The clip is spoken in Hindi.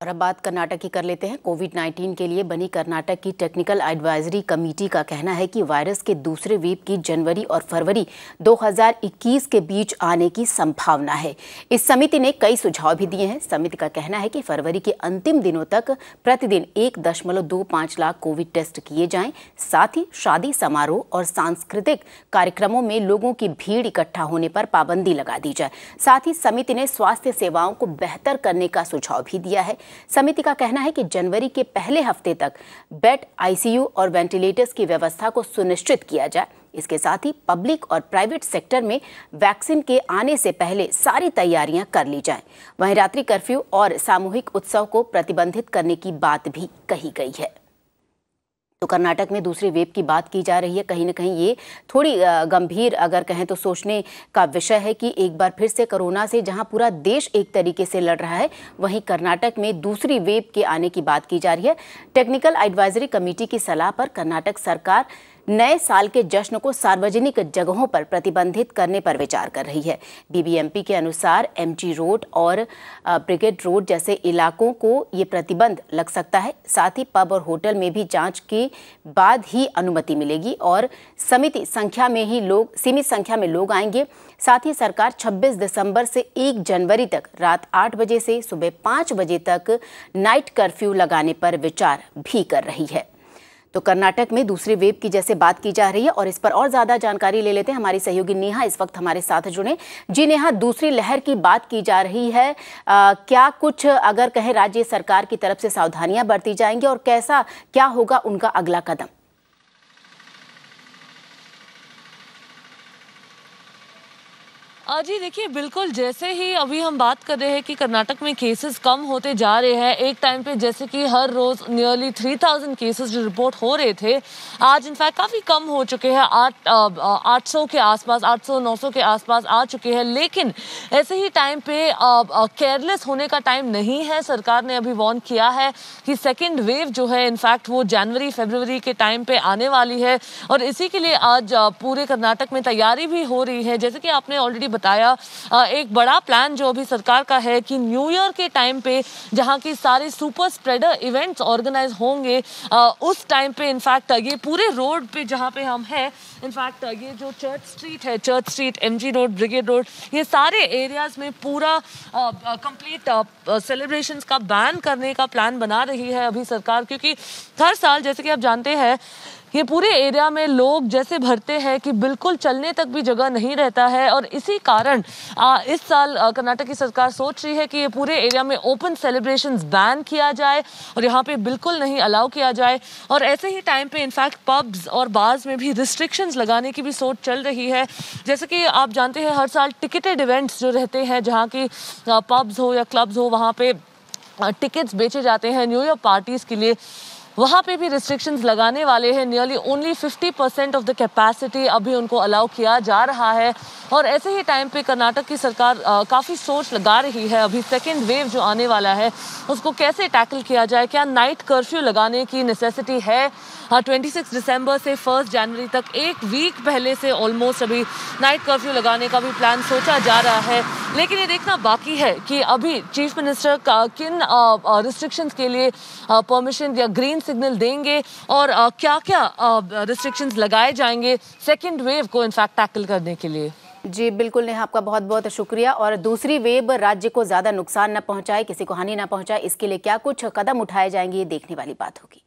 और अब बात कर्नाटक की कर लेते हैं। कोविड 19 के लिए बनी कर्नाटक की टेक्निकल एडवाइजरी कमेटी का कहना है कि वायरस के दूसरे वेव की जनवरी और फरवरी 2021 के बीच आने की संभावना है। इस समिति ने कई सुझाव भी दिए हैं। समिति का कहना है कि फरवरी के अंतिम दिनों तक प्रतिदिन एक दशमलव दो पाँच लाख कोविड टेस्ट किए जाएँ। साथ ही शादी समारोह और सांस्कृतिक कार्यक्रमों में लोगों की भीड़ इकट्ठा होने पर पाबंदी लगा दी जाए। साथ ही समिति ने स्वास्थ्य सेवाओं को बेहतर करने का सुझाव भी दिया है। समिति का कहना है कि जनवरी के पहले हफ़्ते तक बेड, आईसीयू और वेंटिलेटर्स की व्यवस्था को सुनिश्चित किया जाए इसके साथ ही पब्लिक और प्राइवेट सेक्टर में वैक्सीन के आने से पहले सारी तैयारियाँ कर ली जाएँ। वहीं रात्रि कर्फ्यू और सामूहिक उत्सव को प्रतिबंधित करने की बात भी कही गई है तो कर्नाटक में दूसरी वेब की बात की जा रही है। कहीं ना कहीं ये थोड़ी गंभीर अगर कहें तो सोचने का विषय है कि एक बार फिर से कोरोना से जहाँ पूरा देश एक तरीके से लड़ रहा है, वहीं कर्नाटक में दूसरी वेब के आने की बात की जा रही है। टेक्निकल एडवाइजरी कमेटी की सलाह पर कर्नाटक सरकार नए साल के जश्न को सार्वजनिक जगहों पर प्रतिबंधित करने पर विचार कर रही है। बीबीएमपी के अनुसार एमजी रोड और ब्रिगेड रोड जैसे इलाकों को ये प्रतिबंध लग सकता है। साथ ही पब और होटल में भी जाँच के बाद ही अनुमति मिलेगी और समिति संख्या में ही लोग, सीमित संख्या में लोग आएँगे। साथ ही सरकार 26 दिसंबर से 1 जनवरी तक रात 8 बजे से सुबह 5 बजे तक नाइट कर्फ्यू लगाने पर विचार भी कर रही है। तो कर्नाटक में दूसरी वेब की जैसे बात की जा रही है और इस पर और ज़्यादा जानकारी ले लेते हैं हमारी सहयोगी नेहा। इस वक्त हमारे साथ जुड़े। जी नेहा दूसरी लहर की बात की जा रही है। आ, क्या कुछ अगर कहें राज्य सरकार की तरफ़ से सावधानियाँ बरती जाएँगी और कैसा क्या होगा उनका अगला कदम? जी देखिए, बिल्कुल जैसे ही अभी हम बात कर रहे हैं कि कर्नाटक में केसेस कम होते जा रहे हैं, एक टाइम पे जैसे कि हर रोज नियरली थ्री थाउज़ेंड केसेस जो रिपोर्ट हो रहे थे, आज इनफैक्ट काफ़ी कम हो चुके हैं। आठ आठ सौ के आसपास, आठ सौ, नौ सौ के आसपास आ चुके हैं, लेकिन ऐसे ही टाइम पे केयरलेस होने का टाइम नहीं है। सरकार ने अभी वॉर्न किया है कि सेकेंड वेव जो है इनफैक्ट वो जनवरी फेब्रवरी के टाइम पे आने वाली है। और इसी के लिए आज पूरे कर्नाटक में तैयारी भी हो रही है। जैसे कि आपने ऑलरेडी बताया। एक बड़ा प्लान जो अभी सरकार का है कि न्यू ईयर के टाइम पे जहाँ की सारे सुपर स्प्रेडर इवेंट्स ऑर्गेनाइज होंगे उस टाइम पे इनफैक्ट ये पूरे रोड पे जहाँ पे हम हैं इनफैक्ट ये जो चर्च स्ट्रीट है church street MG road brigade road ये सारे एरियाज़ में पूरा कंप्लीट सेलिब्रेशंस का बैन करने का प्लान बना रही है अभी सरकार। क्योंकि हर साल जैसे कि आप जानते हैं ये पूरे एरिया में लोग जैसे भरते हैं कि बिल्कुल चलने तक भी जगह नहीं रहता है और इसी कारण आ, इस साल कर्नाटक की सरकार सोच रही है कि ये पूरे एरिया में ओपन सेलिब्रेशन बैन किया जाए और यहाँ पे बिल्कुल नहीं अलाउ किया जाए। और ऐसे ही टाइम पे इनफैक्ट पब्स और बार्स में भी रिस्ट्रिक्शंस लगाने की भी सोच चल रही है। जैसे कि आप जानते हैं हर साल टिकटेड इवेंट्स जो रहते हैं जहाँ की पब्स हो या क्लब्स हो वहाँ पे टिकट्स बेचे जाते हैं न्यू ईयर पार्टीज़ के लिए। वहाँ पे भी रिस्ट्रिक्शंस लगाने वाले हैं। Nearly only 50 percent of the capacity अभी उनको अलाउ किया जा रहा है। और ऐसे ही टाइम पे कर्नाटक की सरकार काफ़ी सोच लगा रही है। अभी सेकेंड वेव जो आने वाला है, उसको कैसे टैकल किया जाए? क्या नाइट कर्फ्यू लगाने की नेसेसिटी है? ट्वेंटी सिक्स दिसंबर से फ़र्स्ट जनवरी तक एक वीक पहले से ऑलमोस्ट अभी नाइट कर्फ्यू लगाने का भी प्लान सोचा जा रहा है। लेकिन ये देखना बाकी है कि अभी चीफ मिनिस्टर का किन रिस्ट्रिक्शंस के लिए परमिशन या ग्रीन सिग्नल देंगे और क्या क्या रिस्ट्रिक्शंस लगाए जाएँगे सेकेंड वेव को इनफैक्ट टैकल करने के लिए? जी, बिल्कुल नेहा, आपका बहुत बहुत शुक्रिया। और दूसरी वेब राज्य को ज़्यादा नुकसान न पहुँचाए, किसी को हानि न पहुँचाए, इसके लिए क्या कुछ कदम उठाए जाएँगे, ये देखने वाली बात होगी।